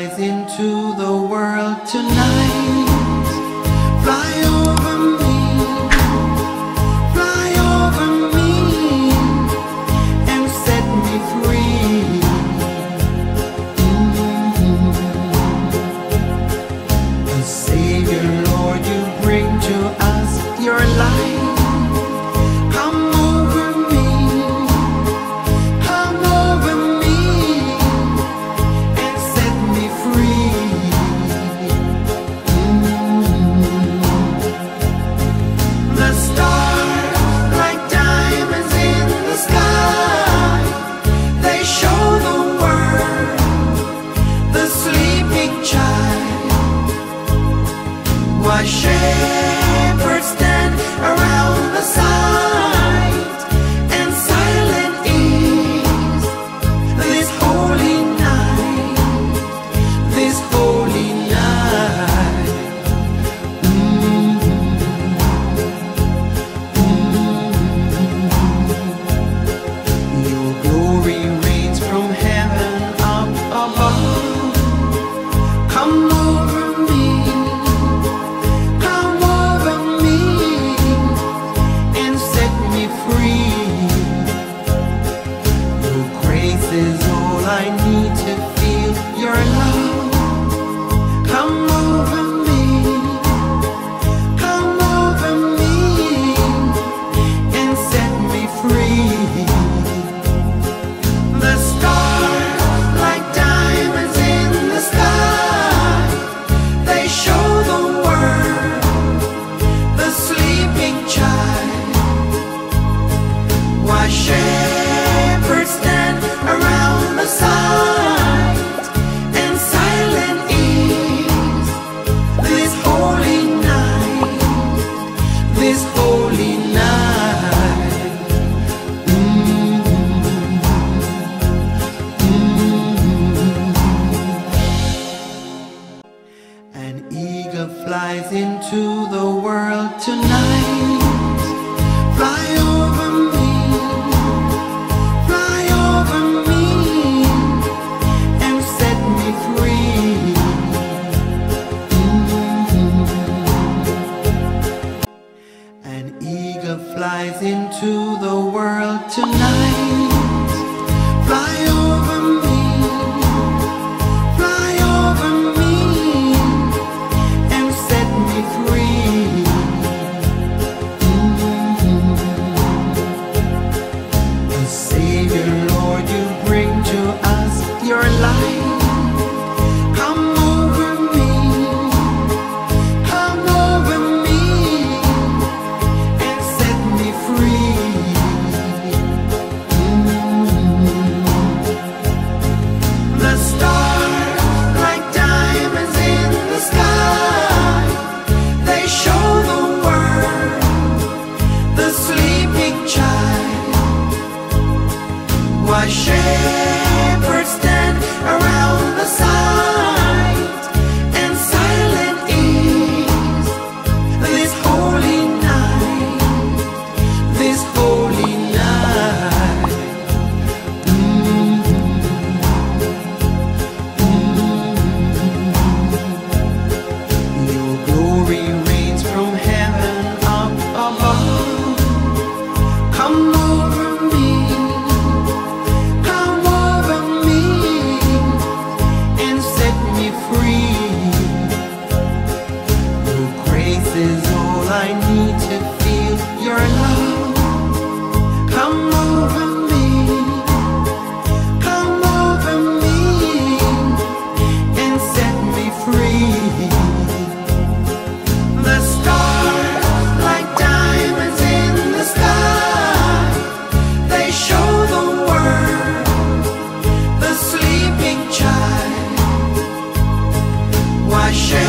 rise into the world tonight. Fly over me, fly over me, and set me free. Savior, Lord, you bring to us your life. tonight. my.